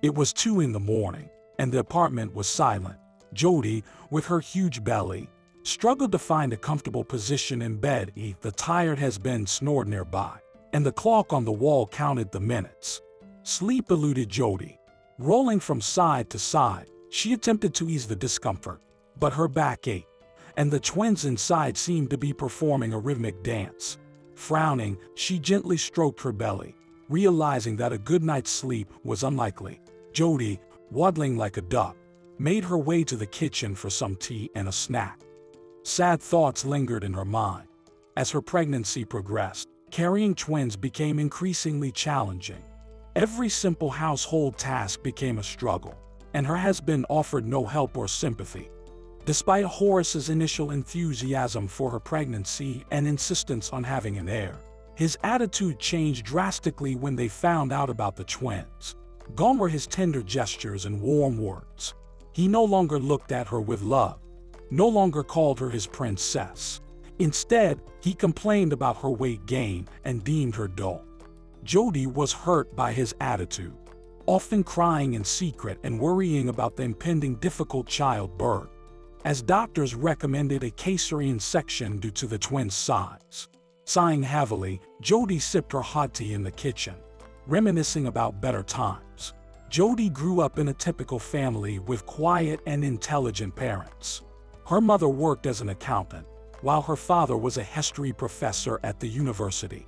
It was two in the morning, and the apartment was silent. Jody, with her huge belly, struggled to find a comfortable position in bed. The tired husband snored nearby, and the clock on the wall counted the minutes. Sleep eluded Jody. Rolling from side to side, she attempted to ease the discomfort, but her back ached, and the twins inside seemed to be performing a rhythmic dance. Frowning, she gently stroked her belly, realizing that a good night's sleep was unlikely. Jody, waddling like a duck, made her way to the kitchen for some tea and a snack. Sad thoughts lingered in her mind. As her pregnancy progressed, carrying twins became increasingly challenging. Every simple household task became a struggle, and her husband offered no help or sympathy. Despite Horace's initial enthusiasm for her pregnancy and insistence on having an heir, his attitude changed drastically when they found out about the twins. Gone were his tender gestures and warm words. He no longer looked at her with love, no longer called her his princess. Instead, he complained about her weight gain and deemed her dull. Jody was hurt by his attitude, often crying in secret and worrying about the impending difficult childbirth as doctors recommended a caesarean section due to the twins' size. Sighing heavily, Jody sipped her hot tea in the kitchen, reminiscing about better times. Jody grew up in a typical family with quiet and intelligent parents. Her mother worked as an accountant, while her father was a history professor at the university.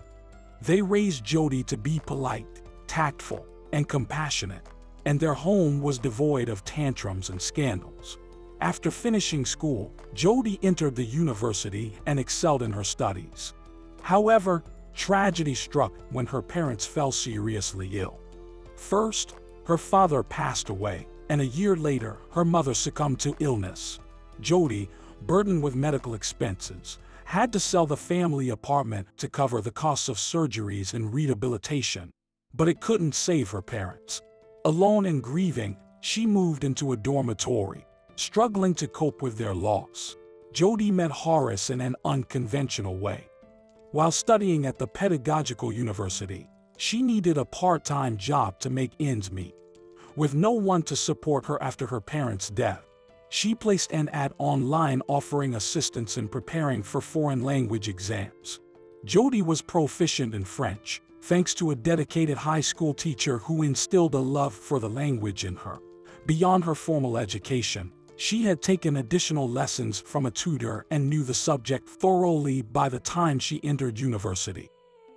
They raised Jody to be polite, tactful, and compassionate, and their home was devoid of tantrums and scandals. After finishing school, Jody entered the university and excelled in her studies. However, tragedy struck when her parents fell seriously ill. First, her father passed away, and a year later, her mother succumbed to illness. Jody, burdened with medical expenses, had to sell the family apartment to cover the costs of surgeries and rehabilitation. But it couldn't save her parents. Alone and grieving, she moved into a dormitory, struggling to cope with their loss. Jody met Horace in an unconventional way. While studying at the Pedagogical University, she needed a part-time job to make ends meet. With no one to support her after her parents' death, she placed an ad online offering assistance in preparing for foreign language exams. Jody was proficient in French, thanks to a dedicated high school teacher who instilled a love for the language in her. Beyond her formal education, she had taken additional lessons from a tutor and knew the subject thoroughly by the time she entered university.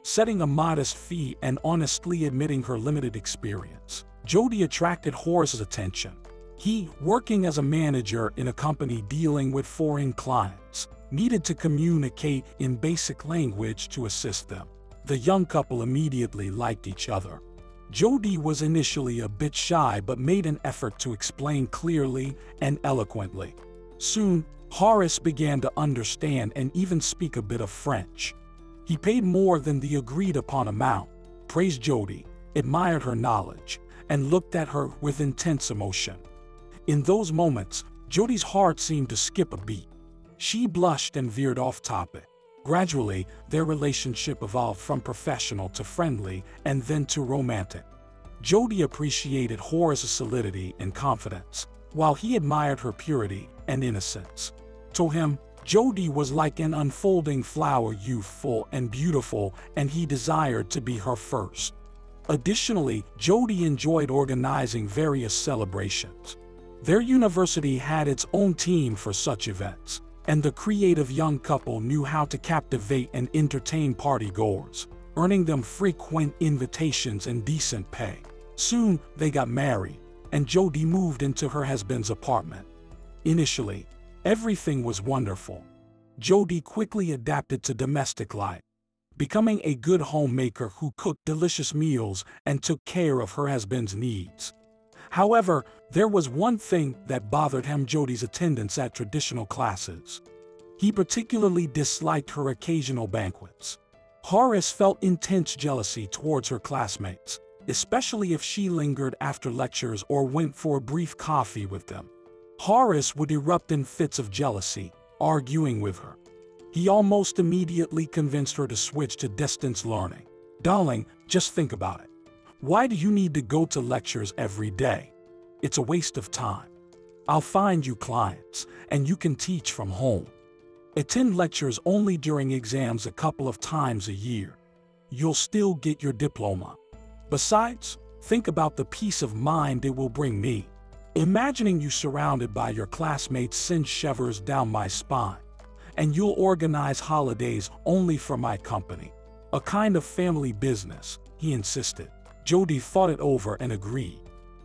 Setting a modest fee and honestly admitting her limited experience, Jody attracted Horace's attention. He, working as a manager in a company dealing with foreign clients, needed to communicate in basic language to assist them. The young couple immediately liked each other, Jody was initially a bit shy but made an effort to explain clearly and eloquently. Soon, Horace began to understand and even speak a bit of French. He paid more than the agreed upon amount, praised Jody, admired her knowledge, and looked at her with intense emotion. In those moments, Jody's heart seemed to skip a beat. She blushed and veered off topic. Gradually, their relationship evolved from professional to friendly and then to romantic. Jody appreciated Horace's solidity and confidence, while he admired her purity and innocence. To him, Jody was like an unfolding flower youthful and beautiful and he desired to be her first. Additionally, Jody enjoyed organizing various celebrations. Their university had its own team for such events, and the creative young couple knew how to captivate and entertain partygoers, earning them frequent invitations and decent pay. Soon, they got married, and Jody moved into her husband's apartment. Initially, everything was wonderful. Jody quickly adapted to domestic life, becoming a good homemaker who cooked delicious meals and took care of her husband's needs. However, there was one thing that bothered him Jody's attendance at traditional classes. He particularly disliked her occasional banquets. Horace felt intense jealousy towards her classmates, especially if she lingered after lectures or went for a brief coffee with them. Horace would erupt in fits of jealousy, arguing with her. He almost immediately convinced her to switch to distance learning. Darling, just think about it. Why do you need to go to lectures every day? It's a waste of time. I'll find you clients, and you can teach from home. Attend lectures only during exams a couple of times a year. You'll still get your diploma. Besides, think about the peace of mind it will bring me. Imagining you surrounded by your classmates sends shivers down my spine. And you'll organize holidays only for my company. A kind of family business, he insisted. Jody thought it over and agreed.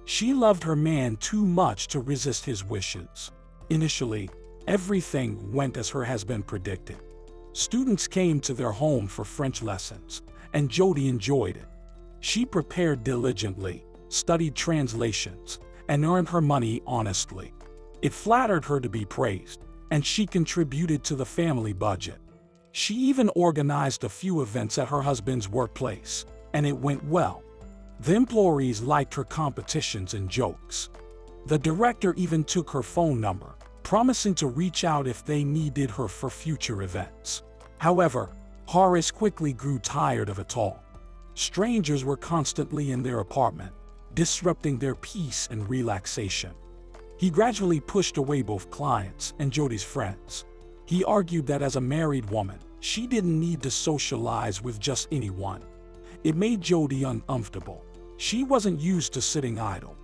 She loved her man too much to resist his wishes. Initially, everything went as her husband predicted. Students came to their home for French lessons, and Jody enjoyed it. She prepared diligently, studied translations, and earned her money honestly. It flattered her to be praised, and she contributed to the family budget. She even organized a few events at her husband's workplace, and it went well. The employees liked her competitions and jokes. The director even took her phone number, promising to reach out if they needed her for future events. However, Horace quickly grew tired of it all. Strangers were constantly in their apartment, disrupting their peace and relaxation. He gradually pushed away both clients and Jody's friends. He argued that as a married woman, she didn't need to socialize with just anyone. It made Jody uncomfortable. She wasn't used to sitting idle.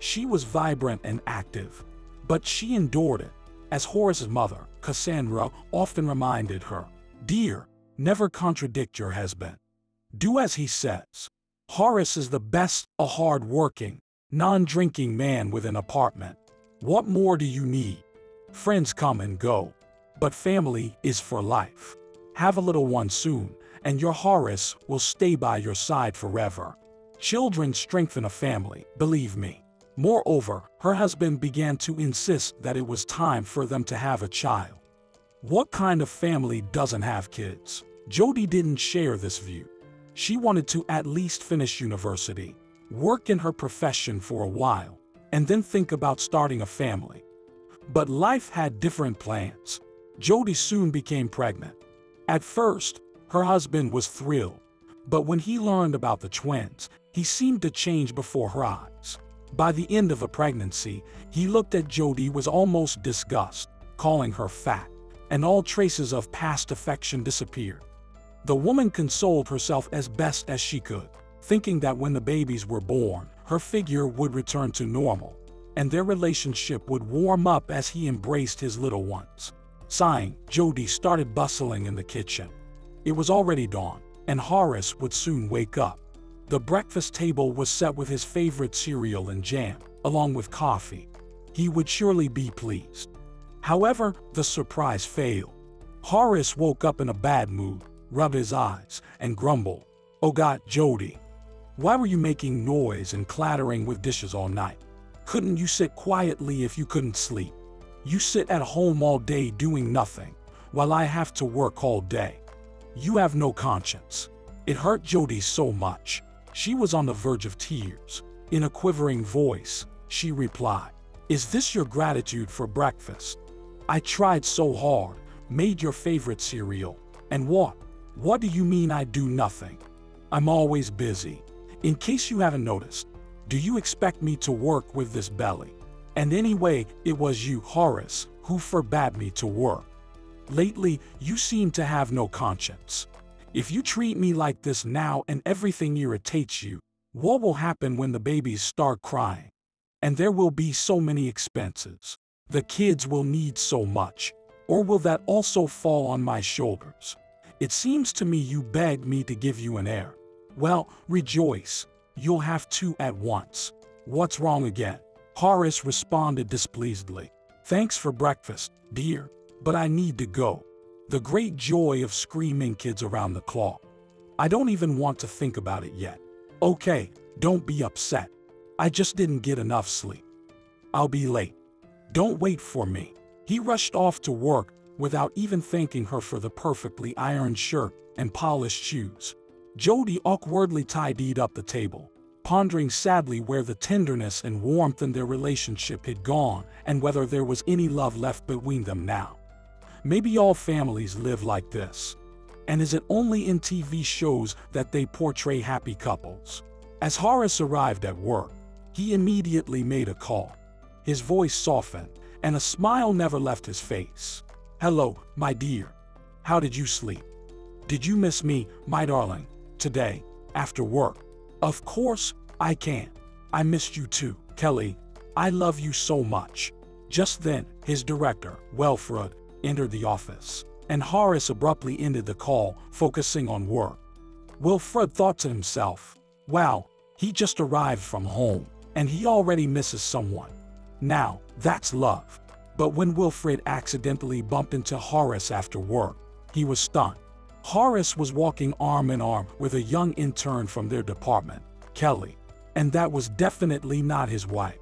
She was vibrant and active, but she endured it. As Horace's mother, Cassandra, often reminded her, Dear, never contradict your husband. Do as he says. Horace is the best, a hard-working, non-drinking man with an apartment. What more do you need? Friends come and go, but family is for life. Have a little one soon, and your Horace will stay by your side forever. Children strengthen a family, believe me. Moreover, her husband began to insist that it was time for them to have a child. What kind of family doesn't have kids? Jody didn't share this view. She wanted to at least finish university, work in her profession for a while, and then think about starting a family. But life had different plans. Jody soon became pregnant. At first, her husband was thrilled, but when he learned about the twins, he seemed to change before her eyes. By the end of the pregnancy, he looked at Jody with almost disgust, calling her fat, and all traces of past affection disappeared. The woman consoled herself as best as she could, thinking that when the babies were born, her figure would return to normal, and their relationship would warm up as he embraced his little ones. Sighing, Jody started bustling in the kitchen. It was already dawn, and Horace would soon wake up. The breakfast table was set with his favorite cereal and jam, along with coffee. He would surely be pleased. However, the surprise failed. Horace woke up in a bad mood, rubbed his eyes, and grumbled, Oh God, Jody, why were you making noise and clattering with dishes all night? Couldn't you sit quietly if you couldn't sleep? You sit at home all day doing nothing, while I have to work all day. You have no conscience. It hurt Jody so much. She was on the verge of tears. In a quivering voice, she replied, Is this your gratitude for breakfast? I tried so hard, made your favorite cereal. And what? What do you mean I do nothing? I'm always busy. In case you haven't noticed, do you expect me to work with this belly? And anyway, it was you, Horace, who forbade me to work. Lately, you seem to have no conscience. If you treat me like this now and everything irritates you, what will happen when the babies start crying? And there will be so many expenses. The kids will need so much. Or will that also fall on my shoulders? It seems to me you begged me to give you an heir. Well, rejoice. You'll have two at once. What's wrong again? Horace responded displeasedly. Thanks for breakfast, dear, but I need to go. The great joy of screaming kids around the clock. I don't even want to think about it yet. Okay, don't be upset. I just didn't get enough sleep. I'll be late. Don't wait for me. He rushed off to work without even thanking her for the perfectly ironed shirt and polished shoes. Jody awkwardly tidied up the table, pondering sadly where the tenderness and warmth in their relationship had gone and whether there was any love left between them now. Maybe all families live like this. And is it only in TV shows that they portray happy couples? As Horace arrived at work, he immediately made a call. His voice softened, and a smile never left his face. Hello, my dear. How did you sleep? Did you miss me, my darling, today, after work? Of course, I can. I missed you too, Kelly. I love you so much. Just then, his director, Wilfred, entered the office, and Horace abruptly ended the call, focusing on work. Wilfred thought to himself, wow, he just arrived from home, and he already misses someone. Now, that's love. But when Wilfred accidentally bumped into Horace after work, he was stunned. Horace was walking arm in arm with a young intern from their department, Kelly, and that was definitely not his wife.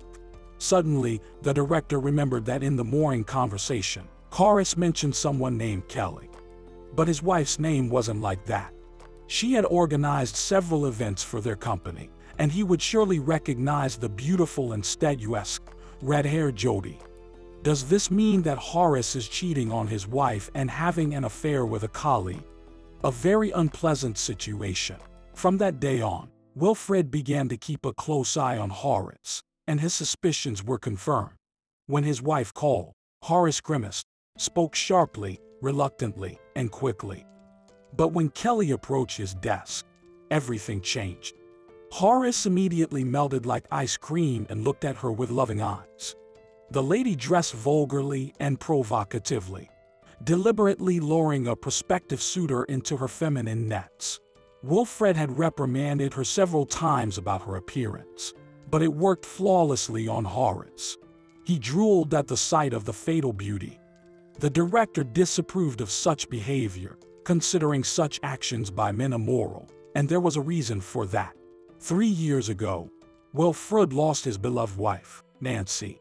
Suddenly, the director remembered that in the morning conversation, Horace mentioned someone named Kelly. But his wife's name wasn't like that. She had organized several events for their company, and he would surely recognize the beautiful and statuesque, red-haired Jody. Does this mean that Horace is cheating on his wife and having an affair with a colleague? A very unpleasant situation. From that day on, Wilfred began to keep a close eye on Horace, and his suspicions were confirmed. When his wife called, Horace grimaced, spoke sharply, reluctantly, and quickly. But when Kelly approached his desk, everything changed. Horace immediately melted like ice cream and looked at her with loving eyes. The lady dressed vulgarly and provocatively, deliberately luring a prospective suitor into her feminine nets. Wilfred had reprimanded her several times about her appearance, but it worked flawlessly on Horace. He drooled at the sight of the fatal beauty. The director disapproved of such behavior, considering such actions by men immoral, and there was a reason for that. Three years ago, Wilfred lost his beloved wife, Nancy.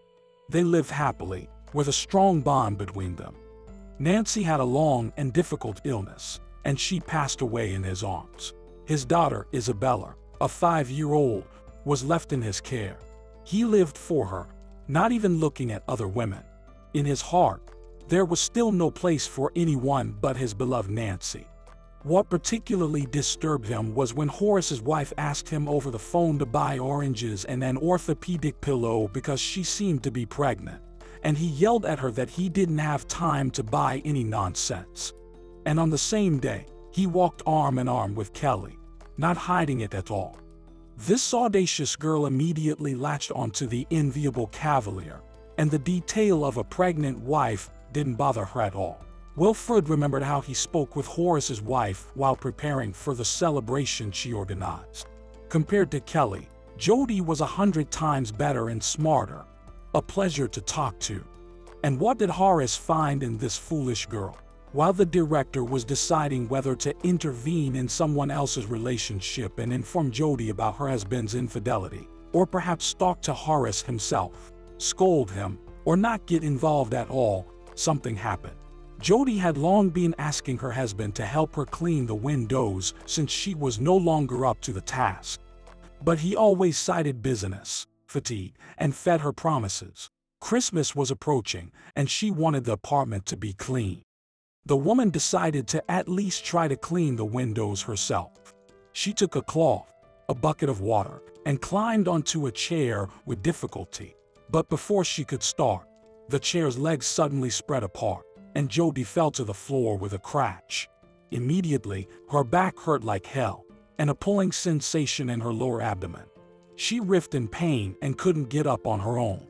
They lived happily, with a strong bond between them. Nancy had a long and difficult illness, and she passed away in his arms. His daughter, Isabella, a five-year-old, was left in his care. He lived for her, not even looking at other women. In his heart, there was still no place for anyone but his beloved Nancy. What particularly disturbed him was when Horace's wife asked him over the phone to buy oranges and an orthopedic pillow because she seemed to be pregnant, and he yelled at her that he didn't have time to buy any nonsense. And on the same day, he walked arm in arm with Kelly, not hiding it at all. This audacious girl immediately latched onto the enviable cavalier, and the detail of a pregnant wife didn't bother her at all. Wilfred remembered how he spoke with Horace's wife while preparing for the celebration she organized. Compared to Kelly, Jody was a hundred times better and smarter. A pleasure to talk to. And what did Horace find in this foolish girl? While the director was deciding whether to intervene in someone else's relationship and inform Jody about her husband's infidelity, or perhaps talk to Horace himself, scold him, or not get involved at all, something happened. Jody had long been asking her husband to help her clean the windows since she was no longer up to the task. But he always cited business, fatigue, and fed her promises. Christmas was approaching, and she wanted the apartment to be clean. The woman decided to at least try to clean the windows herself. She took a cloth, a bucket of water, and climbed onto a chair with difficulty. But before she could start, the chair's legs suddenly spread apart and Jody fell to the floor with a crash. Immediately, her back hurt like hell, and a pulling sensation in her lower abdomen. She writhed in pain and couldn't get up on her own.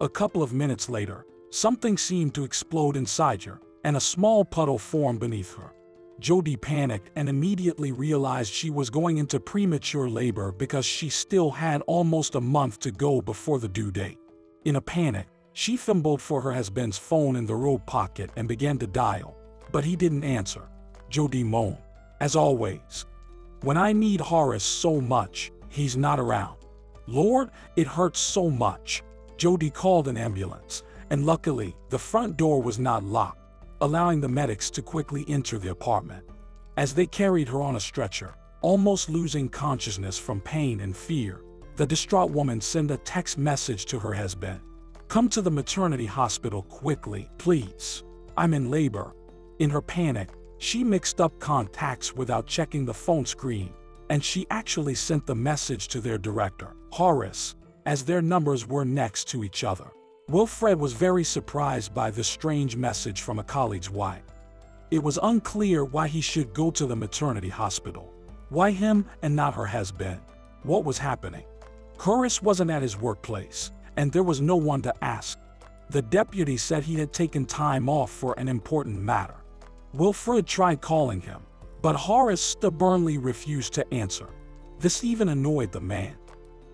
A couple of minutes later, something seemed to explode inside her, and a small puddle formed beneath her. Jody panicked and immediately realized she was going into premature labor because she still had almost a month to go before the due date. In a panic, she fumbled for her husband's phone in the robe pocket and began to dial, but he didn't answer. Jody moaned. As always, when I need Horace so much, he's not around. Lord, it hurts so much. Jody called an ambulance, and luckily, the front door was not locked, allowing the medics to quickly enter the apartment. As they carried her on a stretcher, almost losing consciousness from pain and fear, the distraught woman sent a text message to her husband. Come to the maternity hospital quickly, please. I'm in labor. In her panic, she mixed up contacts without checking the phone screen, and she actually sent the message to their director, Horace, as their numbers were next to each other. Wilfred was very surprised by the strange message from a colleague's wife. It was unclear why he should go to the maternity hospital. Why him and not her husband? What was happening? Horace wasn't at his workplace, and there was no one to ask. The deputy said he had taken time off for an important matter. Wilfred tried calling him, but Horace stubbornly refused to answer. This even annoyed the man.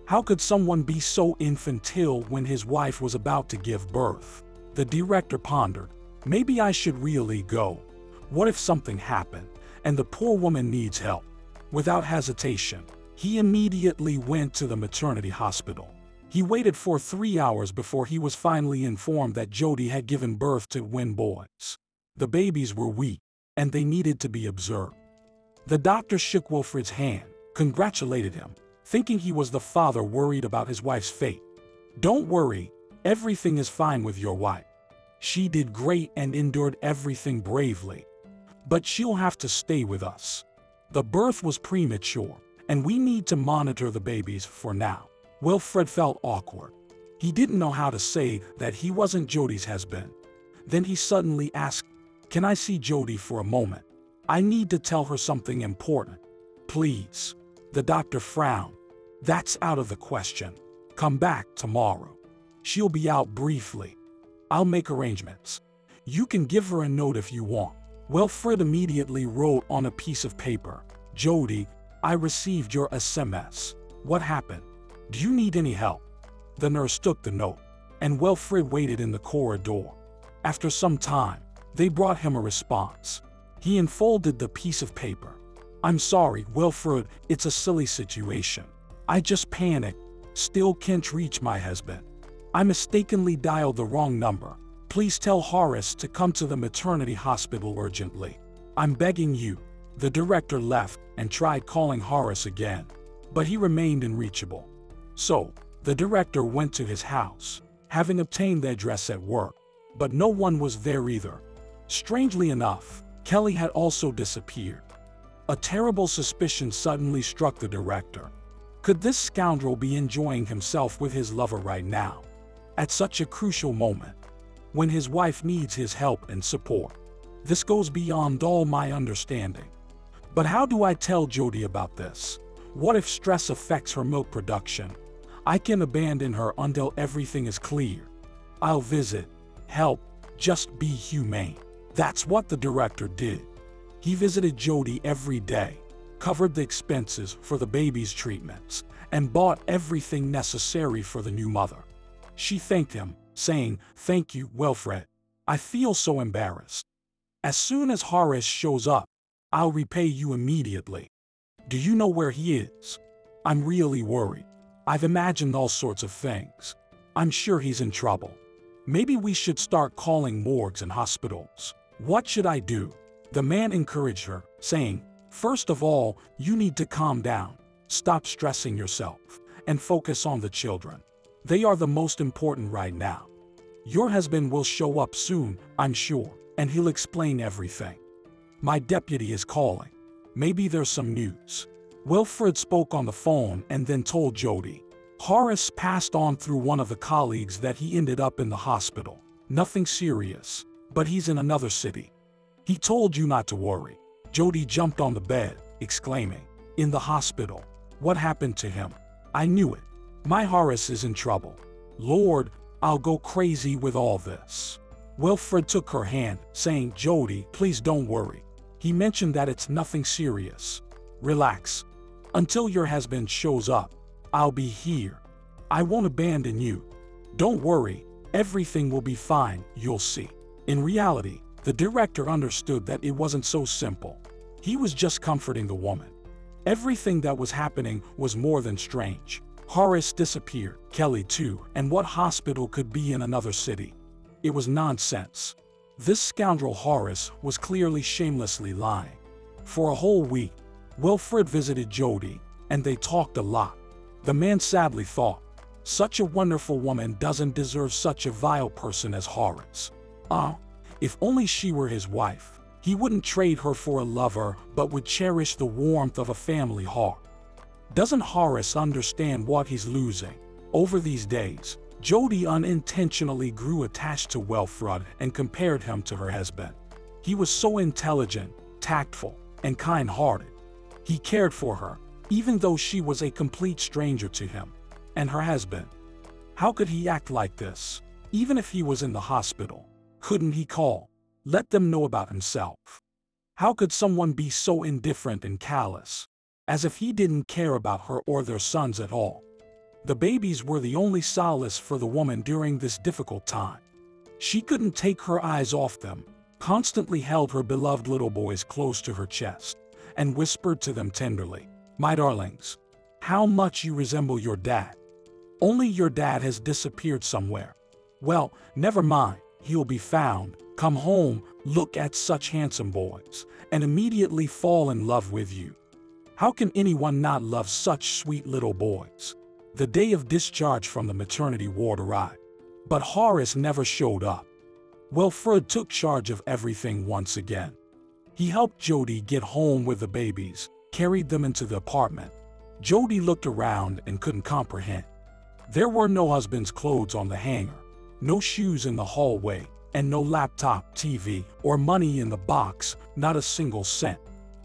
How could someone be so infantile when his wife was about to give birth? The director pondered. Maybe I should really go. What if something happened, and the poor woman needs help? Without hesitation, he immediately went to the maternity hospital. He waited for three hours before he was finally informed that Jody had given birth to twin boys. The babies were weak, and they needed to be observed. The doctor shook Wilfred's hand, congratulated him, thinking he was the father worried about his wife's fate. Don't worry, everything is fine with your wife. She did great and endured everything bravely. But she'll have to stay with us. The birth was premature, and we need to monitor the babies for now. Wilfred felt awkward. He didn't know how to say that he wasn't Jody's husband. Then he suddenly asked, Can I see Jody for a moment? I need to tell her something important. Please. The doctor frowned. That's out of the question. Come back tomorrow. She'll be out briefly. I'll make arrangements. You can give her a note if you want. Wilfred immediately wrote on a piece of paper, Jody, I received your SMS. What happened? Do you need any help? The nurse took the note, and Wilfred waited in the corridor. After some time, they brought him a response. He unfolded the piece of paper. I'm sorry, Wilfred, it's a silly situation. I just panicked, still can't reach my husband. I mistakenly dialed the wrong number. Please tell Horace to come to the maternity hospital urgently. I'm begging you. The director left and tried calling Horace again, but he remained unreachable. So, the director went to his house, having obtained the address at work, but no one was there either. Strangely enough, Kelly had also disappeared. A terrible suspicion suddenly struck the director. Could this scoundrel be enjoying himself with his lover right now? At such a crucial moment, when his wife needs his help and support. This goes beyond all my understanding. But how do I tell Jody about this? What if stress affects her milk production? I can abandon her until everything is clear. I'll visit, help, just be humane. That's what the director did. He visited Jody every day, covered the expenses for the baby's treatments, and bought everything necessary for the new mother. She thanked him, saying, Thank you, Wilfred. I feel so embarrassed. As soon as Horace shows up, I'll repay you immediately. Do you know where he is? I'm really worried. I've imagined all sorts of things. I'm sure he's in trouble. Maybe we should start calling morgues and hospitals. What should I do? The man encouraged her, saying, First of all, you need to calm down, stop stressing yourself, and focus on the children. They are the most important right now. Your husband will show up soon, I'm sure, and he'll explain everything. My deputy is calling. Maybe there's some news. Wilfred spoke on the phone and then told Jody. Horace passed on through one of the colleagues that he ended up in the hospital. Nothing serious, but he's in another city. He told you not to worry. Jody jumped on the bed, exclaiming, In the hospital. What happened to him? I knew it. My Horace is in trouble. Lord, I'll go crazy with all this. Wilfred took her hand, saying, Jody, please don't worry. He mentioned that it's nothing serious. Relax. Until your husband shows up, I'll be here. I won't abandon you. Don't worry, everything will be fine, you'll see. In reality, the director understood that it wasn't so simple. He was just comforting the woman. Everything that was happening was more than strange. Horace disappeared, Kelly too, and what hospital could be in another city? It was nonsense. This scoundrel Horace was clearly shamelessly lying. For a whole week, Wilfred visited Jody, and they talked a lot. The man sadly thought, such a wonderful woman doesn't deserve such a vile person as Horace. Ah, if only she were his wife. He wouldn't trade her for a lover, but would cherish the warmth of a family heart. Doesn't Horace understand what he's losing? Over these days, Jody unintentionally grew attached to Wilfred and compared him to her husband. He was so intelligent, tactful, and kind-hearted. He cared for her, even though she was a complete stranger to him. And her husband. How could he act like this? Even if he was in the hospital, couldn't he call? Let them know about himself. How could someone be so indifferent and callous? As if he didn't care about her or their sons at all. The babies were the only solace for the woman during this difficult time. She couldn't take her eyes off them, constantly held her beloved little boys close to her chest, and whispered to them tenderly, My darlings, how much you resemble your dad. Only your dad has disappeared somewhere. Well, never mind, he'll be found, come home, look at such handsome boys, and immediately fall in love with you. How can anyone not love such sweet little boys? The day of discharge from the maternity ward arrived, but Horace never showed up. Wilfred took charge of everything once again. He helped Jody get home with the babies, carried them into the apartment. Jody looked around and couldn't comprehend. There were no husband's clothes on the hanger, no shoes in the hallway, and no laptop, TV, or money in the box, not a single cent.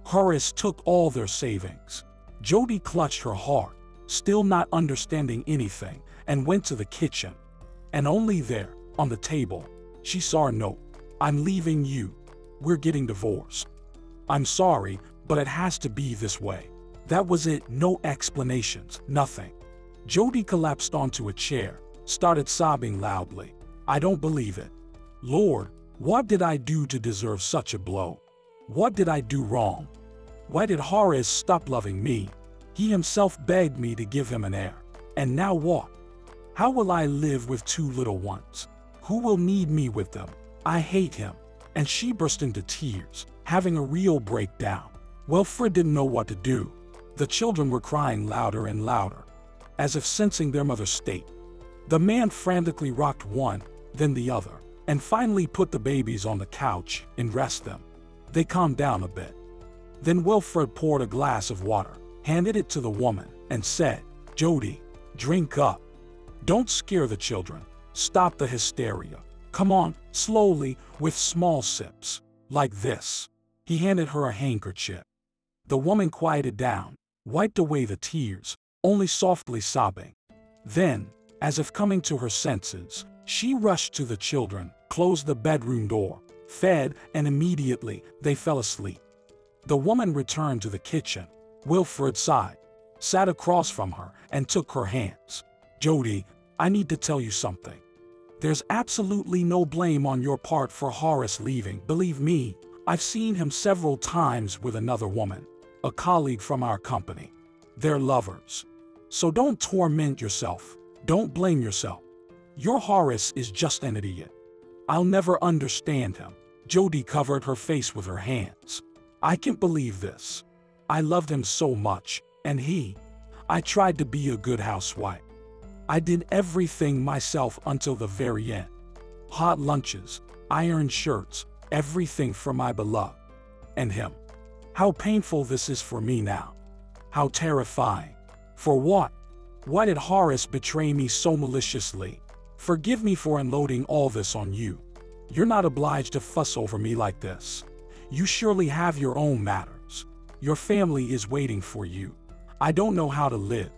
Horace took all their savings. Jody clutched her heart still not understanding anything, and went to the kitchen. And only there, on the table, she saw a note. I'm leaving you. We're getting divorced. I'm sorry, but it has to be this way. That was it, no explanations, nothing. Jody collapsed onto a chair, started sobbing loudly. I don't believe it. Lord, what did I do to deserve such a blow? What did I do wrong? Why did Horace stop loving me? He himself begged me to give him an heir. And now what? How will I live with two little ones? Who will need me with them? I hate him. And she burst into tears, having a real breakdown. Wilfred didn't know what to do. The children were crying louder and louder, as if sensing their mother's state. The man frantically rocked one, then the other, and finally put the babies on the couch and rested them. They calmed down a bit. Then Wilfred poured a glass of water handed it to the woman, and said, Jody, drink up. Don't scare the children. Stop the hysteria. Come on, slowly, with small sips. Like this. He handed her a handkerchief. The woman quieted down, wiped away the tears, only softly sobbing. Then, as if coming to her senses, she rushed to the children, closed the bedroom door, fed, and immediately they fell asleep. The woman returned to the kitchen, Wilfred sighed, sat across from her, and took her hands. Jody, I need to tell you something. There's absolutely no blame on your part for Horace leaving. Believe me, I've seen him several times with another woman, a colleague from our company. They're lovers. So don't torment yourself. Don't blame yourself. Your Horace is just an idiot. I'll never understand him. Jody covered her face with her hands. I can't believe this. I loved him so much, and he. I tried to be a good housewife. I did everything myself until the very end. Hot lunches, iron shirts, everything for my beloved. And him. How painful this is for me now. How terrifying. For what? Why did Horace betray me so maliciously? Forgive me for unloading all this on you. You're not obliged to fuss over me like this. You surely have your own matters. Your family is waiting for you. I don't know how to live.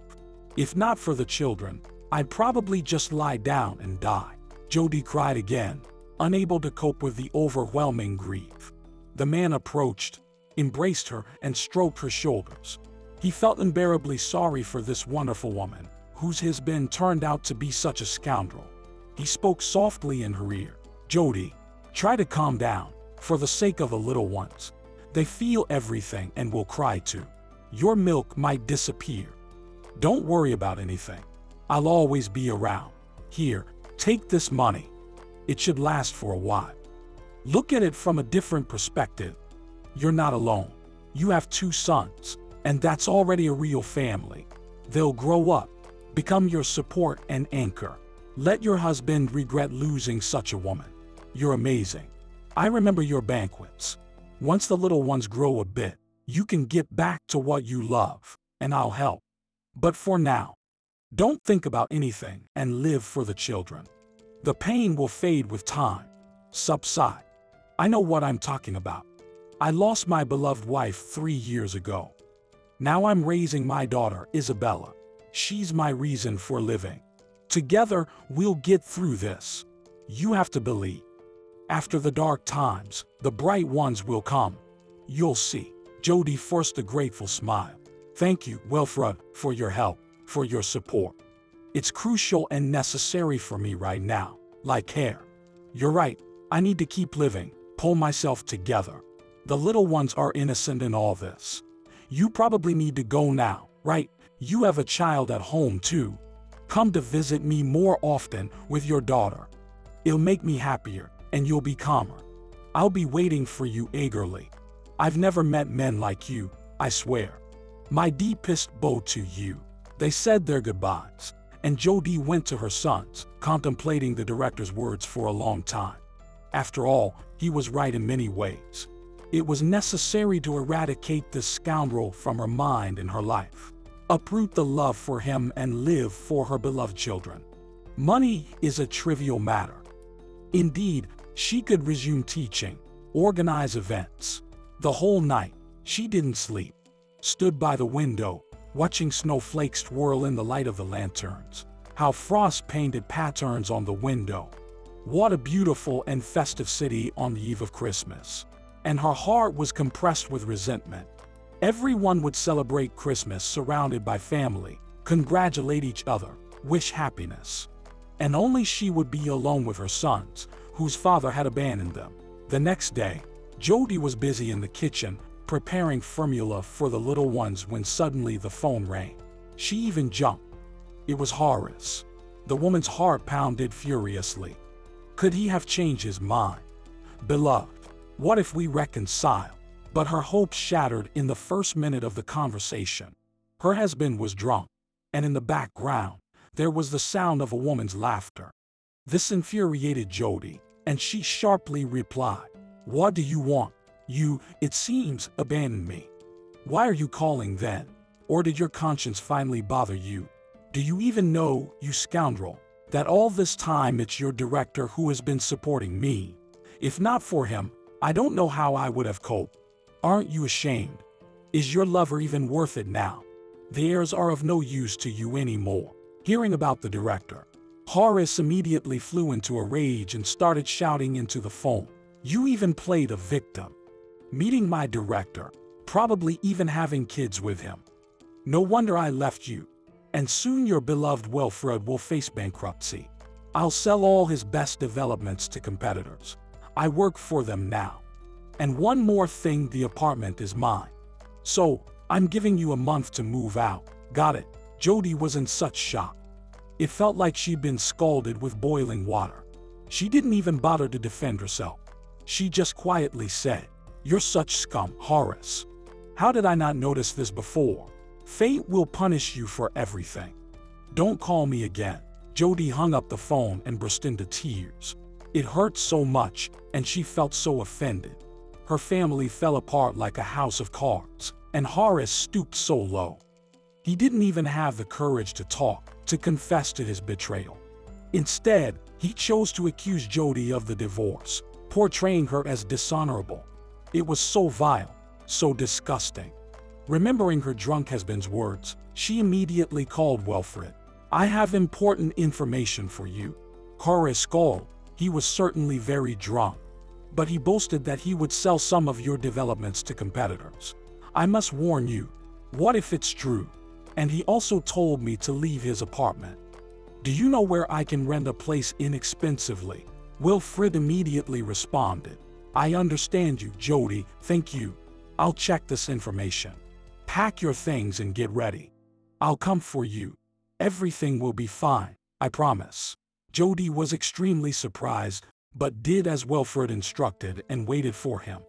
If not for the children, I'd probably just lie down and die. Jody cried again, unable to cope with the overwhelming grief. The man approached, embraced her, and stroked her shoulders. He felt unbearably sorry for this wonderful woman, whose husband turned out to be such a scoundrel. He spoke softly in her ear. Jody, try to calm down, for the sake of the little ones. They feel everything and will cry too. Your milk might disappear. Don't worry about anything. I'll always be around. Here, take this money. It should last for a while. Look at it from a different perspective. You're not alone. You have two sons, and that's already a real family. They'll grow up, become your support and anchor. Let your husband regret losing such a woman. You're amazing. I remember your banquets. Once the little ones grow a bit, you can get back to what you love, and I'll help. But for now, don't think about anything and live for the children. The pain will fade with time, subside. I know what I'm talking about. I lost my beloved wife three years ago. Now I'm raising my daughter, Isabella. She's my reason for living. Together, we'll get through this. You have to believe. After the dark times, the bright ones will come. You'll see. Jody forced a grateful smile. Thank you, Wilfred, for your help, for your support. It's crucial and necessary for me right now, like hair. You're right, I need to keep living, pull myself together. The little ones are innocent in all this. You probably need to go now, right? You have a child at home too. Come to visit me more often with your daughter. It'll make me happier, and you'll be calmer. I'll be waiting for you eagerly. I've never met men like you, I swear. My deepest bow to you. They said their goodbyes, and Jody went to her sons, contemplating the director's words for a long time. After all, he was right in many ways. It was necessary to eradicate this scoundrel from her mind and her life. Uproot the love for him and live for her beloved children. Money is a trivial matter. Indeed, she could resume teaching, organize events. The whole night, she didn't sleep. Stood by the window, watching snowflakes twirl in the light of the lanterns. How frost painted patterns on the window. What a beautiful and festive city on the eve of Christmas and her heart was compressed with resentment. Everyone would celebrate Christmas surrounded by family, congratulate each other, wish happiness. And only she would be alone with her sons, whose father had abandoned them. The next day, Jody was busy in the kitchen, preparing formula for the little ones when suddenly the phone rang. She even jumped. It was Horace. The woman's heart pounded furiously. Could he have changed his mind? Beloved, what if we reconcile? But her hopes shattered in the first minute of the conversation. Her husband was drunk, and in the background, there was the sound of a woman's laughter. This infuriated Jody, and she sharply replied, What do you want? You, it seems, abandoned me. Why are you calling then? Or did your conscience finally bother you? Do you even know, you scoundrel, that all this time it's your director who has been supporting me? If not for him, I don't know how I would have coped. Aren't you ashamed? Is your lover even worth it now? The heirs are of no use to you anymore. Hearing about the director, Horace immediately flew into a rage and started shouting into the phone. You even played a victim. Meeting my director, probably even having kids with him. No wonder I left you. And soon your beloved Wilfred will face bankruptcy. I'll sell all his best developments to competitors. I work for them now. And one more thing the apartment is mine. So, I'm giving you a month to move out. Got it. Jody was in such shock. It felt like she'd been scalded with boiling water. She didn't even bother to defend herself. She just quietly said, You're such scum, Horace. How did I not notice this before? Fate will punish you for everything. Don't call me again. Jody hung up the phone and burst into tears. It hurt so much, and she felt so offended. Her family fell apart like a house of cards, and Horace stooped so low. He didn't even have the courage to talk, to confess to his betrayal. Instead, he chose to accuse Jody of the divorce, portraying her as dishonorable. It was so vile, so disgusting. Remembering her drunk husband's words, she immediately called Wilfred. I have important information for you. Horace called, he was certainly very drunk. But he boasted that he would sell some of your developments to competitors. I must warn you, what if it's true? And he also told me to leave his apartment. Do you know where I can rent a place inexpensively? Wilfred immediately responded. I understand you, Jody, thank you. I'll check this information. Pack your things and get ready. I'll come for you. Everything will be fine, I promise. Jody was extremely surprised, but did as Wilfred instructed and waited for him.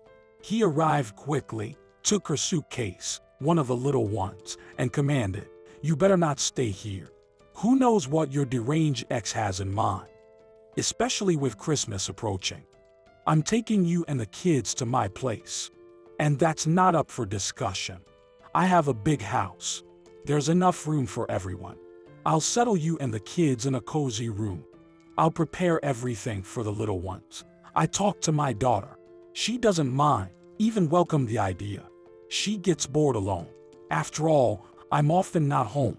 He arrived quickly, took her suitcase, one of the little ones, and commanded, You better not stay here. Who knows what your deranged ex has in mind? Especially with Christmas approaching. I'm taking you and the kids to my place. And that's not up for discussion. I have a big house. There's enough room for everyone. I'll settle you and the kids in a cozy room. I'll prepare everything for the little ones. I talked to my daughter. She doesn't mind, even welcome the idea. She gets bored alone. After all, I'm often not home.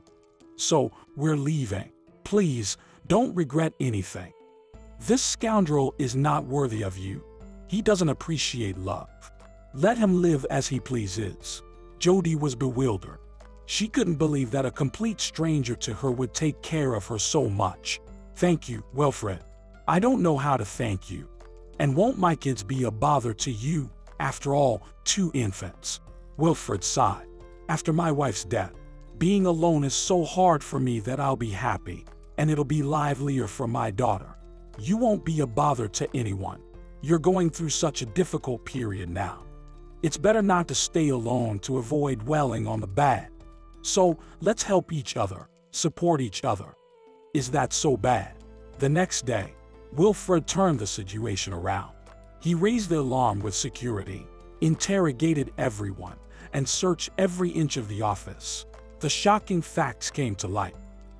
So, we're leaving. Please, don't regret anything. This scoundrel is not worthy of you. He doesn't appreciate love. Let him live as he pleases. Jody was bewildered. She couldn't believe that a complete stranger to her would take care of her so much. Thank you, Wilfred. I don't know how to thank you. And won't my kids be a bother to you? After all, two infants. Wilfred sighed. After my wife's death, being alone is so hard for me that I'll be happy, and it'll be livelier for my daughter. You won't be a bother to anyone. You're going through such a difficult period now. It's better not to stay alone to avoid dwelling on the bad. So, let's help each other, support each other. Is that so bad? The next day, Wilfred turned the situation around. He raised the alarm with security, interrogated everyone, and searched every inch of the office. The shocking facts came to light.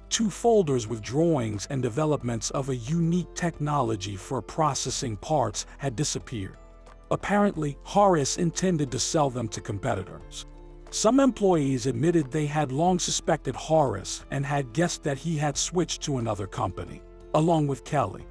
Two folders with drawings and developments of a unique technology for processing parts had disappeared. Apparently, Horace intended to sell them to competitors. Some employees admitted they had long suspected Horace and had guessed that he had switched to another company, along with Kelly.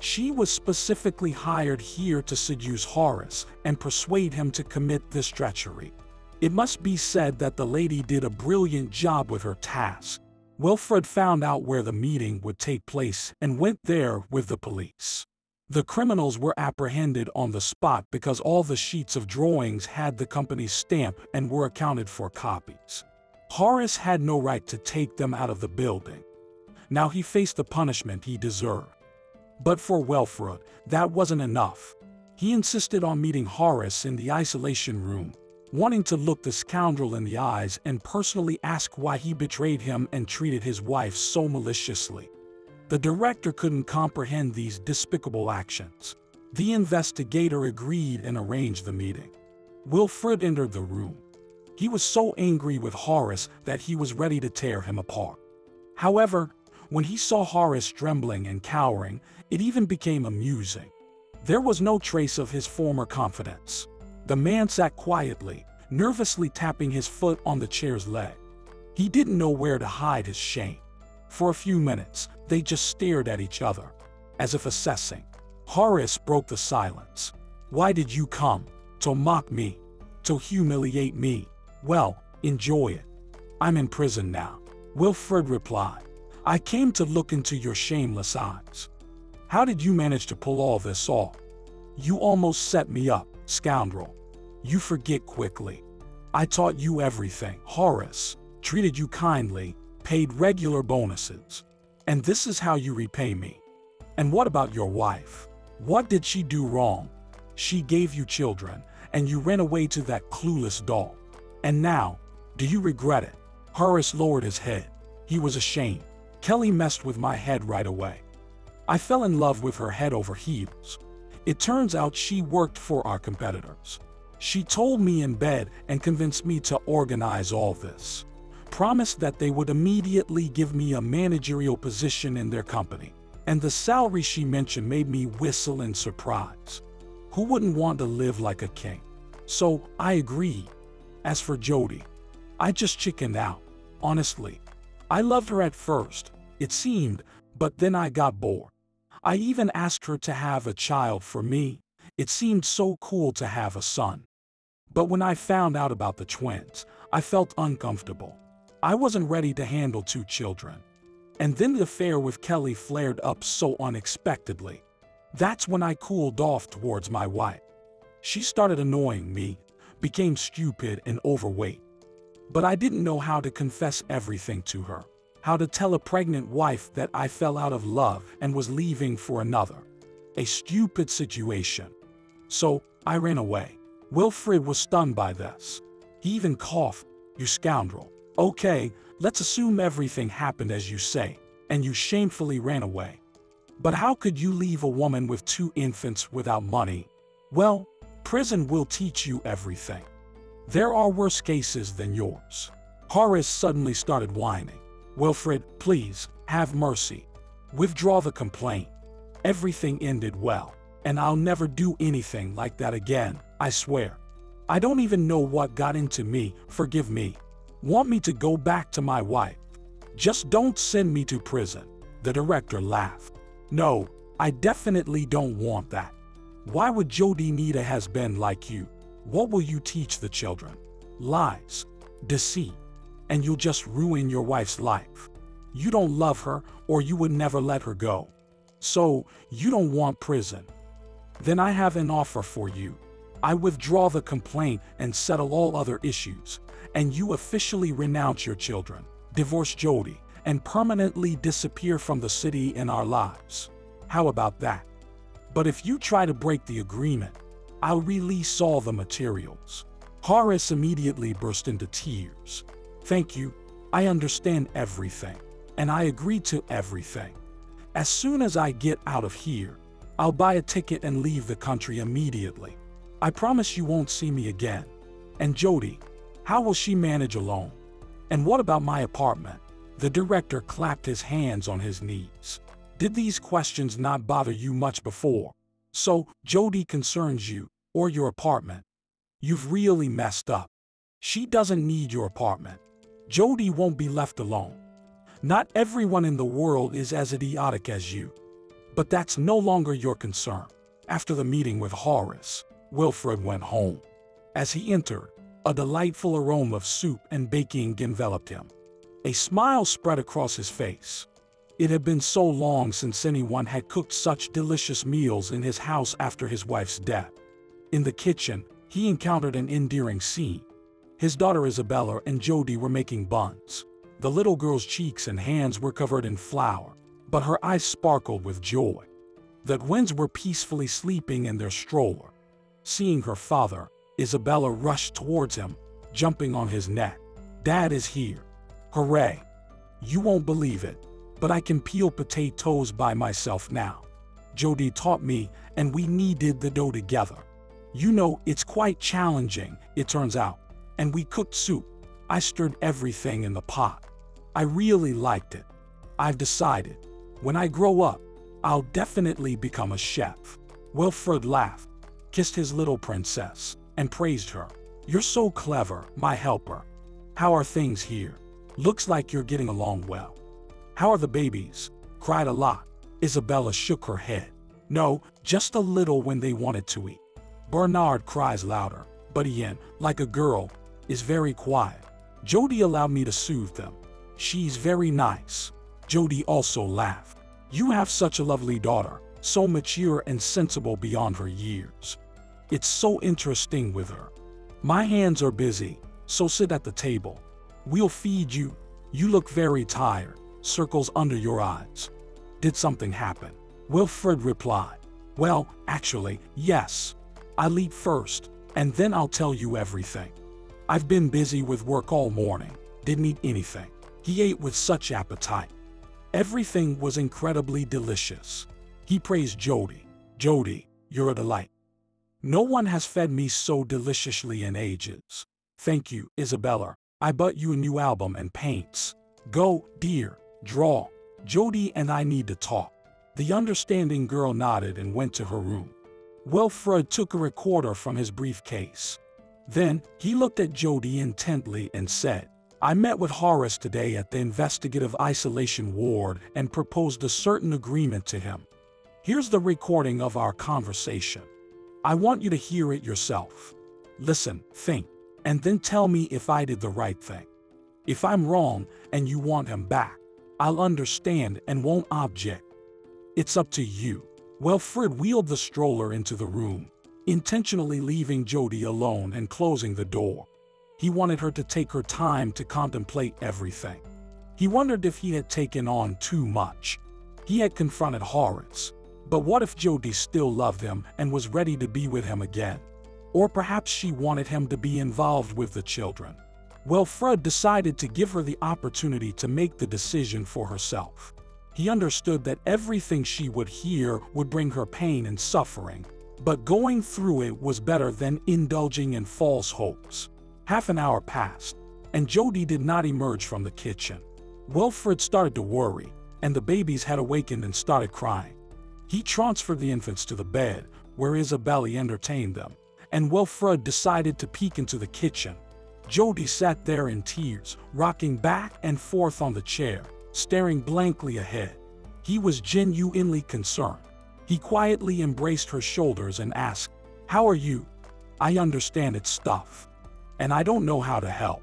She was specifically hired here to seduce Horace and persuade him to commit this treachery. It must be said that the lady did a brilliant job with her task. Wilfred found out where the meeting would take place and went there with the police. The criminals were apprehended on the spot because all the sheets of drawings had the company's stamp and were accounted for copies. Horace had no right to take them out of the building. Now he faced the punishment he deserved. But for Wilfred, that wasn't enough. He insisted on meeting Horace in the isolation room, wanting to look the scoundrel in the eyes and personally ask why he betrayed him and treated his wife so maliciously. The director couldn't comprehend these despicable actions. The investigator agreed and arranged the meeting. Wilfred entered the room. He was so angry with Horace that he was ready to tear him apart. However, when he saw Horace trembling and cowering, it even became amusing. There was no trace of his former confidence. The man sat quietly, nervously tapping his foot on the chair's leg. He didn't know where to hide his shame. For a few minutes, they just stared at each other, as if assessing. Horace broke the silence. Why did you come? To mock me? To humiliate me? Well, enjoy it. I'm in prison now. Wilfred replied. I came to look into your shameless eyes. How did you manage to pull all this off? You almost set me up, scoundrel. You forget quickly. I taught you everything, Horace, treated you kindly, paid regular bonuses. And this is how you repay me. And what about your wife? What did she do wrong? She gave you children, and you ran away to that clueless doll. And now, do you regret it? Horace lowered his head. He was ashamed. Kelly messed with my head right away. I fell in love with her head over heels. It turns out she worked for our competitors. She told me in bed and convinced me to organize all this. Promised that they would immediately give me a managerial position in their company. And the salary she mentioned made me whistle in surprise. Who wouldn't want to live like a king? So I agreed. As for Jody, I just chickened out. Honestly, I loved her at first, it seemed, but then I got bored. I even asked her to have a child for me. It seemed so cool to have a son. But when I found out about the twins, I felt uncomfortable. I wasn't ready to handle two children. And then the affair with Kelly flared up so unexpectedly. That's when I cooled off towards my wife. She started annoying me, became stupid and overweight. But I didn't know how to confess everything to her, how to tell a pregnant wife that I fell out of love and was leaving for another. A stupid situation. So I ran away. Wilfred was stunned by this. He even coughed, You scoundrel. Okay, let's assume everything happened as you say, and you shamefully ran away. But how could you leave a woman with two infants without money? Well, Prison will teach you everything. There are worse cases than yours. Horace suddenly started whining. Wilfred, please, have mercy. Withdraw the complaint. Everything ended well, and I'll never do anything like that again, I swear. I don't even know what got into me, forgive me. Want me to go back to my wife? Just don't send me to prison. The director laughed. No, I definitely don't want that. Why would Jody need a has-been like you? What will you teach the children? Lies, deceit, and you'll just ruin your wife's life. You don't love her or you would never let her go. So, you don't want prison. Then I have an offer for you. I withdraw the complaint and settle all other issues, and you officially renounce your children, divorce Jody, and permanently disappear from the city and our lives. How about that? But if you try to break the agreement, I'll release all the materials. Horace immediately burst into tears. Thank you. I understand everything. And I agree to everything. As soon as I get out of here, I'll buy a ticket and leave the country immediately. I promise you won't see me again. And Jody, how will she manage alone? And what about my apartment? The director clapped his hands on his knees. Did these questions not bother you much before? So, Jody concerns you, or your apartment. You've really messed up. She doesn't need your apartment. Jody won't be left alone. Not everyone in the world is as idiotic as you. But that's no longer your concern. After the meeting with Horace, Wilfred went home. As he entered, a delightful aroma of soup and baking enveloped him. A smile spread across his face. It had been so long since anyone had cooked such delicious meals in his house after his wife's death. In the kitchen, he encountered an endearing scene. His daughter Isabella and Jody were making buns. The little girl's cheeks and hands were covered in flour, but her eyes sparkled with joy. The twins were peacefully sleeping in their stroller. Seeing her father, Isabella rushed towards him, jumping on his neck. Dad is here. Hooray! You won't believe it, but I can peel potatoes by myself now. Jody taught me, and we kneaded the dough together. You know, it's quite challenging, it turns out. And we cooked soup. I stirred everything in the pot. I really liked it. I've decided, when I grow up, I'll definitely become a chef. Wilfred laughed, kissed his little princess, and praised her. You're so clever, my helper. How are things here? Looks like you're getting along well. How are the babies? Cried a lot. Isabella shook her head. No, just a little when they wanted to eat. Bernard cries louder, but Ian, like a girl, is very quiet. Jody allowed me to soothe them. She's very nice. Jody also laughed. You have such a lovely daughter, so mature and sensible beyond her years. It's so interesting with her. My hands are busy, so sit at the table. We'll feed you. You look very tired circles under your eyes. Did something happen? Wilfred replied, Well, actually, yes. I leap first, and then I'll tell you everything. I've been busy with work all morning, didn't eat anything. He ate with such appetite. Everything was incredibly delicious. He praised Jody. Jody, you're a delight. No one has fed me so deliciously in ages. Thank you, Isabella. I bought you a new album and paints. Go, dear, Draw. Jody and I need to talk. The understanding girl nodded and went to her room. Wilfred took a recorder from his briefcase. Then, he looked at Jody intently and said, I met with Horace today at the investigative isolation ward and proposed a certain agreement to him. Here's the recording of our conversation. I want you to hear it yourself. Listen, think, and then tell me if I did the right thing. If I'm wrong and you want him back, I'll understand and won't object. It's up to you. Wilfred wheeled the stroller into the room, intentionally leaving Jody alone and closing the door. He wanted her to take her time to contemplate everything. He wondered if he had taken on too much. He had confronted Horace. But what if Jody still loved him and was ready to be with him again? Or perhaps she wanted him to be involved with the children. Wilfred decided to give her the opportunity to make the decision for herself. He understood that everything she would hear would bring her pain and suffering, But going through it was better than indulging in false hopes. Half an hour passed, and Jody did not emerge from the kitchen. Wilfred started to worry, and the babies had awakened and started crying. He transferred the infants to the bed, where Isabella entertained them, and Wilfred decided to peek into the kitchen. Jody sat there in tears, rocking back and forth on the chair, staring blankly ahead. He was genuinely concerned. He quietly embraced her shoulders and asked, How are you? I understand it's stuff. And I don't know how to help.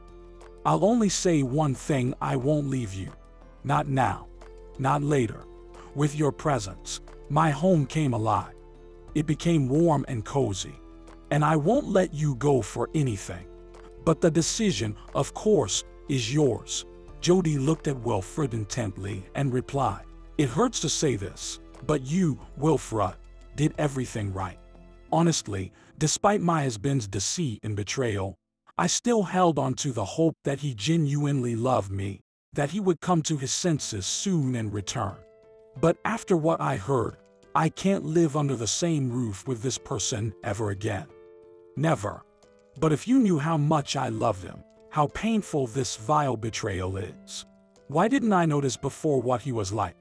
I'll only say one thing I won't leave you. Not now. Not later. With your presence, my home came alive. It became warm and cozy. And I won't let you go for anything. But the decision, of course, is yours. Jody looked at Wilfred intently and replied, It hurts to say this, but you, Wilfred, did everything right. Honestly, despite my husband's deceit and betrayal, I still held on to the hope that he genuinely loved me, that he would come to his senses soon and return. But after what I heard, I can't live under the same roof with this person ever again. Never. But if you knew how much I loved him, how painful this vile betrayal is. Why didn't I notice before what he was like?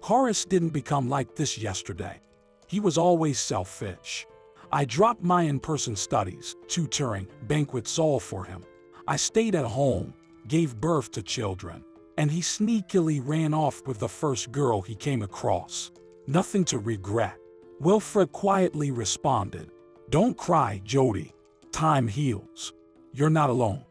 Horace didn't become like this yesterday. He was always selfish. I dropped my in-person studies, tutoring, banquets all for him. I stayed at home, gave birth to children, and he sneakily ran off with the first girl he came across. Nothing to regret. Wilfred quietly responded, Don't cry, Jody. Time heals. You're not alone.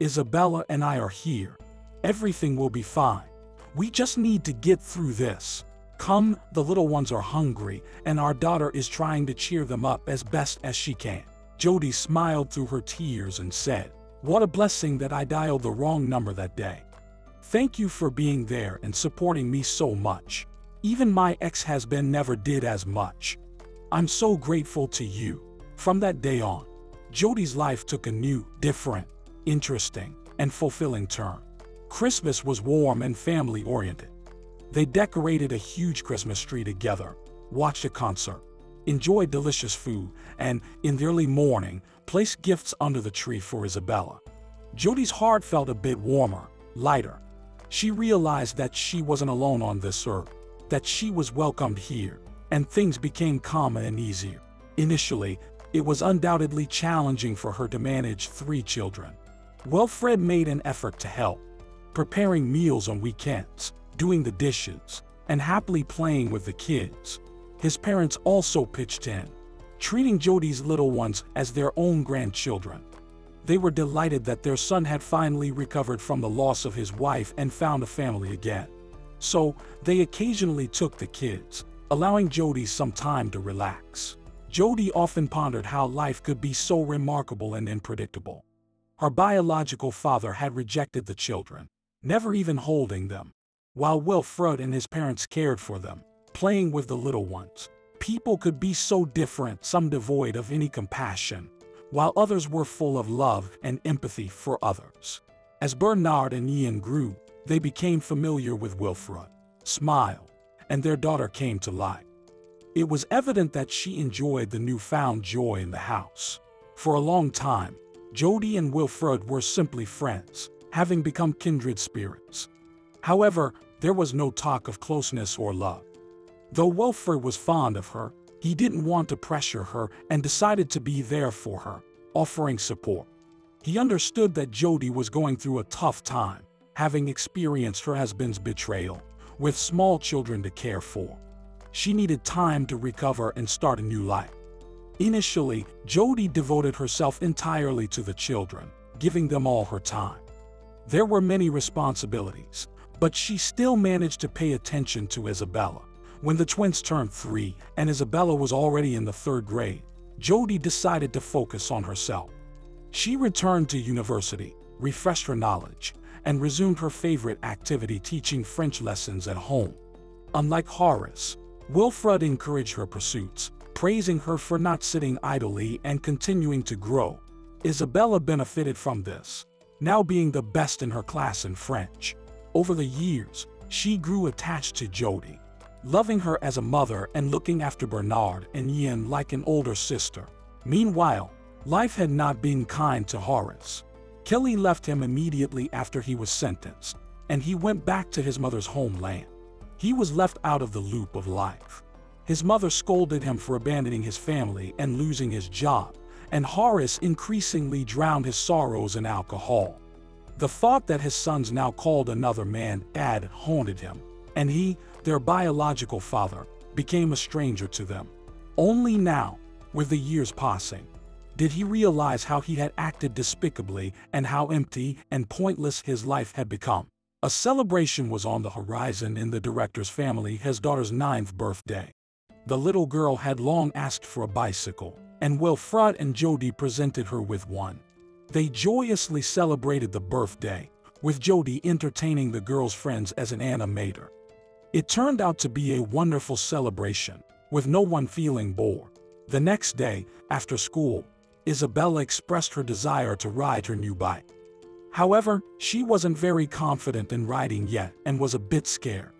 Isabella and I are here. Everything will be fine. We just need to get through this. Come, the little ones are hungry, and our daughter is trying to cheer them up as best as she can. Jody smiled through her tears and said, What a blessing that I dialed the wrong number that day. Thank you for being there and supporting me so much. Even my ex-husband never did as much. I'm so grateful to you. From that day on, Jody's life took a new, different, interesting, and fulfilling turn. Christmas was warm and family-oriented. They decorated a huge Christmas tree together, watched a concert, enjoyed delicious food, and, in the early morning, placed gifts under the tree for Isabella. Jody's heart felt a bit warmer, lighter. She realized that she wasn't alone on this earth that she was welcomed here, and things became calmer and easier. Initially, it was undoubtedly challenging for her to manage three children. Wilfred made an effort to help, preparing meals on weekends, doing the dishes, and happily playing with the kids. His parents also pitched in, treating Jody's little ones as their own grandchildren. They were delighted that their son had finally recovered from the loss of his wife and found a family again. So, they occasionally took the kids, allowing Jody some time to relax. Jody often pondered how life could be so remarkable and unpredictable. Her biological father had rejected the children, never even holding them, while Wilfred and his parents cared for them, playing with the little ones. People could be so different, some devoid of any compassion, while others were full of love and empathy for others. As Bernard and Ian grew, they became familiar with Wilfred, smiled, and their daughter came to life. It was evident that she enjoyed the newfound joy in the house. For a long time, Jody and Wilfred were simply friends, having become kindred spirits. However, there was no talk of closeness or love. Though Wilfred was fond of her, he didn't want to pressure her and decided to be there for her, offering support. He understood that Jody was going through a tough time, having experienced her husband's betrayal, with small children to care for. She needed time to recover and start a new life. Initially, Jody devoted herself entirely to the children, giving them all her time. There were many responsibilities, but she still managed to pay attention to Isabella. When the twins turned three and Isabella was already in the third grade, Jody decided to focus on herself. She returned to university, refreshed her knowledge, and resumed her favorite activity teaching French lessons at home. Unlike Horace, Wilfred encouraged her pursuits, praising her for not sitting idly and continuing to grow. Isabella benefited from this, now being the best in her class in French. Over the years, she grew attached to Jody. loving her as a mother and looking after Bernard and Ian like an older sister. Meanwhile, life had not been kind to Horace. Kelly left him immediately after he was sentenced, and he went back to his mother's homeland. He was left out of the loop of life. His mother scolded him for abandoning his family and losing his job, and Horace increasingly drowned his sorrows in alcohol. The thought that his sons now called another man dad haunted him, and he, their biological father, became a stranger to them. Only now, with the years passing, did he realize how he had acted despicably and how empty and pointless his life had become. A celebration was on the horizon in the director's family his daughter's ninth birthday. The little girl had long asked for a bicycle, and Wilfred and Jody presented her with one. They joyously celebrated the birthday, with Jody entertaining the girl's friends as an animator. It turned out to be a wonderful celebration, with no one feeling bored. The next day, after school, Isabella expressed her desire to ride her new bike. However, she wasn't very confident in riding yet and was a bit scared.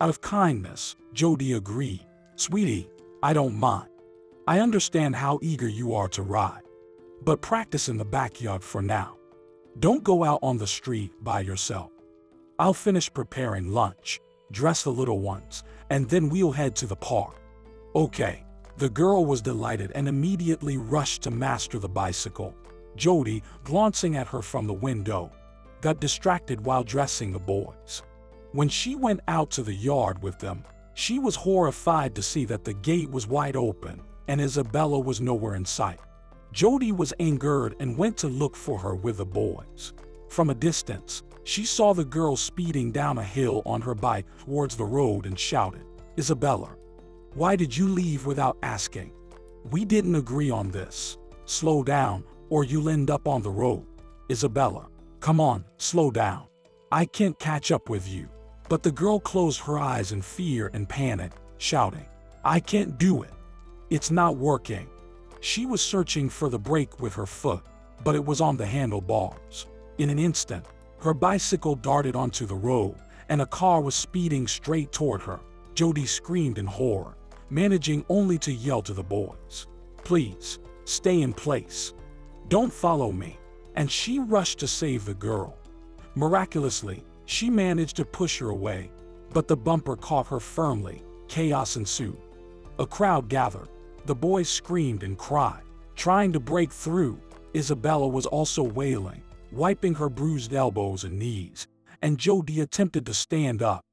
Out of kindness, Jody agreed. Sweetie, I don't mind. I understand how eager you are to ride. But practice in the backyard for now. Don't go out on the street by yourself. I'll finish preparing lunch, dress the little ones, and then we'll head to the park. Okay. The girl was delighted and immediately rushed to master the bicycle. Jody, glancing at her from the window, got distracted while dressing the boys. When she went out to the yard with them, she was horrified to see that the gate was wide open and Isabella was nowhere in sight. Jody was angered and went to look for her with the boys. From a distance, she saw the girl speeding down a hill on her bike towards the road and shouted, Isabella, why did you leave without asking? We didn't agree on this. Slow down, or you'll end up on the road. Isabella, come on, slow down. I can't catch up with you. But the girl closed her eyes in fear and panic, shouting, I can't do it. It's not working. She was searching for the brake with her foot, but it was on the handlebars. In an instant, her bicycle darted onto the road, and a car was speeding straight toward her. Jody screamed in horror, managing only to yell to the boys, Please, stay in place. Don't follow me. And she rushed to save the girl. Miraculously, she managed to push her away, but the bumper caught her firmly. Chaos ensued. A crowd gathered. The boys screamed and cried, trying to break through. Isabella was also wailing, wiping her bruised elbows and knees, and Jody attempted to stand up.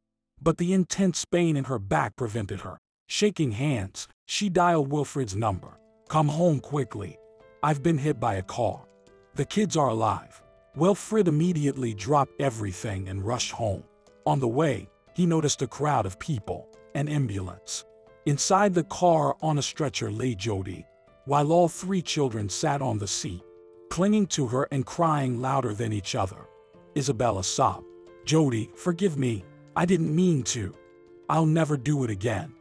But the intense pain in her back prevented her. Shaking hands, she dialed Wilfred's number. Come home quickly. I've been hit by a car. The kids are alive. Wilfred immediately dropped everything and rushed home. On the way, he noticed a crowd of people, an ambulance. Inside the car on a stretcher lay Jody, while all three children sat on the seat, clinging to her and crying louder than each other. Isabella sobbed. Jody, forgive me, I didn't mean to. I'll never do it again.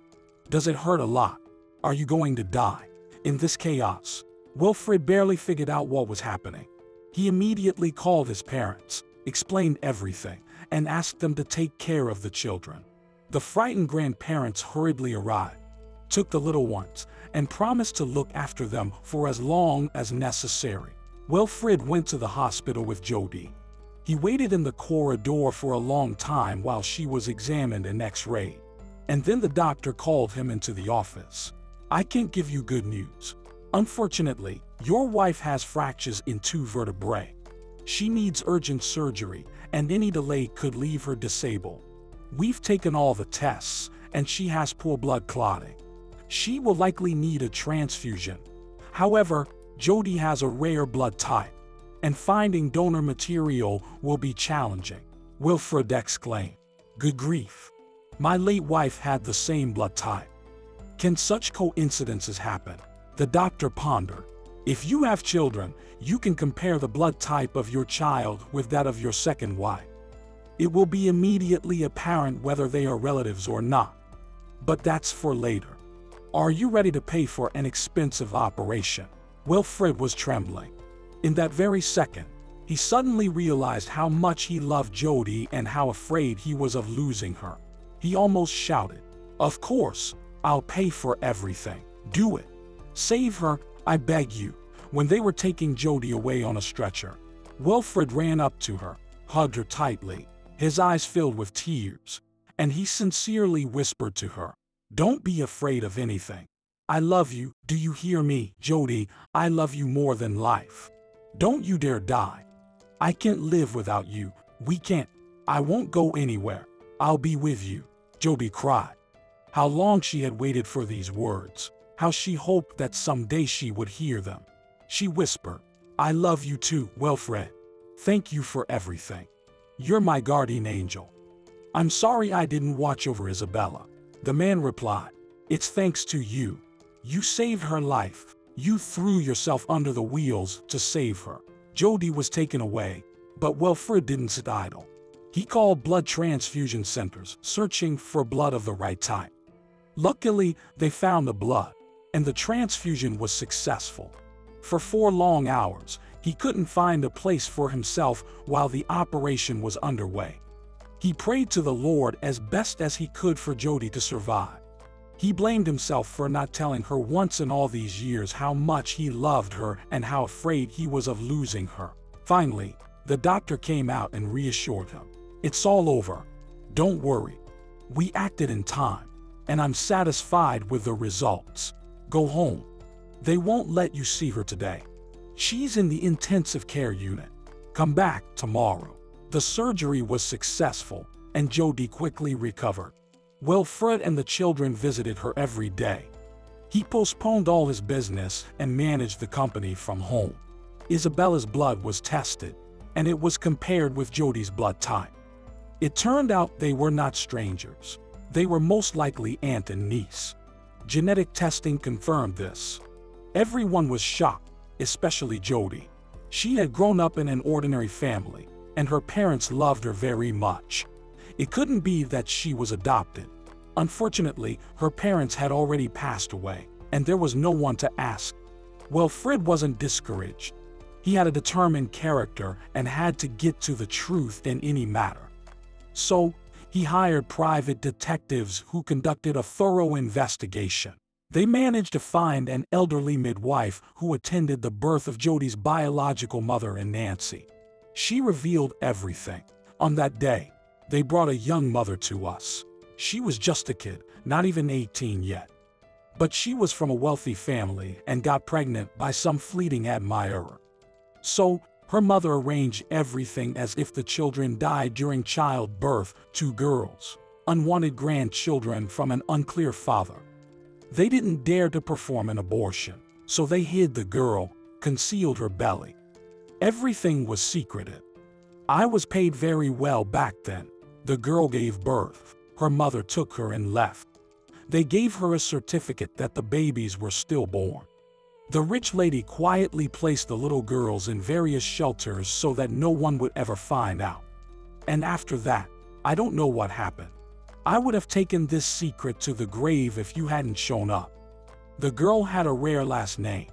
Does it hurt a lot? Are you going to die? In this chaos, Wilfred barely figured out what was happening. He immediately called his parents, explained everything, and asked them to take care of the children. The frightened grandparents hurriedly arrived, took the little ones, and promised to look after them for as long as necessary. Wilfred went to the hospital with Jody. He waited in the corridor for a long time while she was examined and x-rayed. And then the doctor called him into the office. I can't give you good news. Unfortunately, your wife has fractures in two vertebrae. She needs urgent surgery, and any delay could leave her disabled. We've taken all the tests, and she has poor blood clotting. She will likely need a transfusion. However, Jody has a rare blood type, and finding donor material will be challenging. Wilfred exclaimed. Good grief. My late wife had the same blood type. Can such coincidences happen? The doctor pondered. If you have children, you can compare the blood type of your child with that of your second wife. It will be immediately apparent whether they are relatives or not. But that's for later. Are you ready to pay for an expensive operation? Wilfred was trembling. In that very second, he suddenly realized how much he loved Jody and how afraid he was of losing her. He almost shouted, Of course, I'll pay for everything. Do it. Save her, I beg you. When they were taking Jody away on a stretcher, Wilfred ran up to her, hugged her tightly, his eyes filled with tears, and he sincerely whispered to her, Don't be afraid of anything. I love you, do you hear me, Jody? I love you more than life. Don't you dare die. I can't live without you. We can't. I won't go anywhere. I'll be with you. Jody cried. How long she had waited for these words. How she hoped that someday she would hear them. She whispered, I love you too, Wilfred. Thank you for everything. You're my guardian angel. I'm sorry I didn't watch over Isabella. The man replied, It's thanks to you. You saved her life. You threw yourself under the wheels to save her. Jody was taken away, but Wilfred didn't sit idle. He called blood transfusion centers, searching for blood of the right type. Luckily, they found the blood, and the transfusion was successful. For four long hours, he couldn't find a place for himself while the operation was underway. He prayed to the Lord as best as he could for Jody to survive. He blamed himself for not telling her once in all these years how much he loved her and how afraid he was of losing her. Finally, the doctor came out and reassured him. It's all over. Don't worry. We acted in time, and I'm satisfied with the results. Go home. They won't let you see her today. She's in the intensive care unit. Come back tomorrow. The surgery was successful, and Jody quickly recovered. Wilfred and the children visited her every day. He postponed all his business and managed the company from home. Isabella's blood was tested, and it was compared with Jody's blood type. It turned out they were not strangers. They were most likely aunt and niece. Genetic testing confirmed this. Everyone was shocked, especially Jody. She had grown up in an ordinary family, and her parents loved her very much. It couldn't be that she was adopted. Unfortunately, her parents had already passed away, and there was no one to ask. Wilfred wasn't discouraged. He had a determined character and had to get to the truth in any matter. So, he hired private detectives who conducted a thorough investigation. They managed to find an elderly midwife who attended the birth of Jody's biological mother and Nancy. She revealed everything. On that day, they brought a young mother to us. She was just a kid, not even 18 yet. But she was from a wealthy family and got pregnant by some fleeting admirer. So, her mother arranged everything as if the children died during childbirth, two girls, unwanted grandchildren from an unclear father. They didn't dare to perform an abortion, so they hid the girl, concealed her belly. Everything was secreted. I was paid very well back then. The girl gave birth. Her mother took her and left. They gave her a certificate that the babies were stillborn. The rich lady quietly placed the little girls in various shelters so that no one would ever find out. And after that, I don't know what happened. I would have taken this secret to the grave if you hadn't shown up. The girl had a rare last name.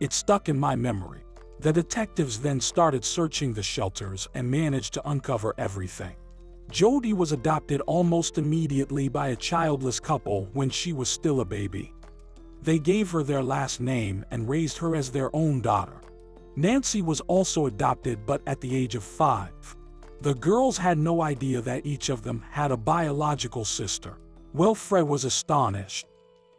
It stuck in my memory. The detectives then started searching the shelters and managed to uncover everything. Jody was adopted almost immediately by a childless couple when she was still a baby. They gave her their last name and raised her as their own daughter. Nancy was also adopted but at the age of five. The girls had no idea that each of them had a biological sister. Wilfred was astonished.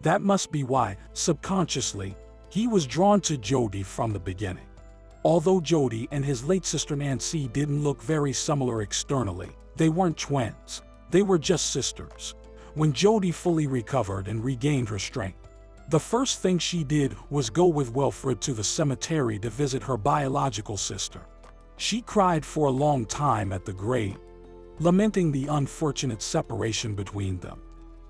That must be why, subconsciously, he was drawn to Jody from the beginning. Although Jody and his late sister Nancy didn't look very similar externally, they weren't twins. They were just sisters. When Jody fully recovered and regained her strength, the first thing she did was go with Wilfred to the cemetery to visit her biological sister. She cried for a long time at the grave, lamenting the unfortunate separation between them.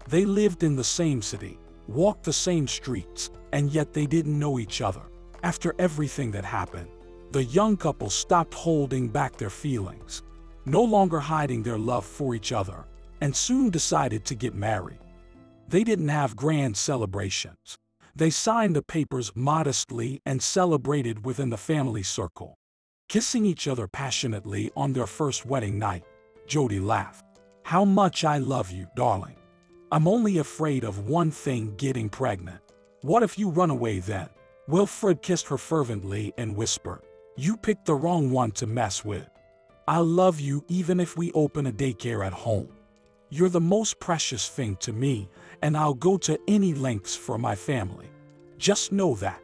They lived in the same city, walked the same streets, and yet they didn't know each other. After everything that happened, the young couple stopped holding back their feelings, no longer hiding their love for each other, and soon decided to get married. They didn't have grand celebrations. They signed the papers modestly and celebrated within the family circle. Kissing each other passionately on their first wedding night, Jody laughed. How much I love you, darling. I'm only afraid of one thing getting pregnant. What if you run away then? Wilfred kissed her fervently and whispered, You picked the wrong one to mess with. I'll love you even if we open a daycare at home. You're the most precious thing to me, and I'll go to any lengths for my family. Just know that.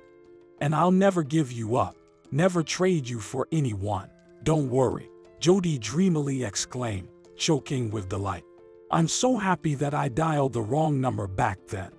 And I'll never give you up, never trade you for anyone. Don't worry, Jody dreamily exclaimed, choking with delight. I'm so happy that I dialed the wrong number back then.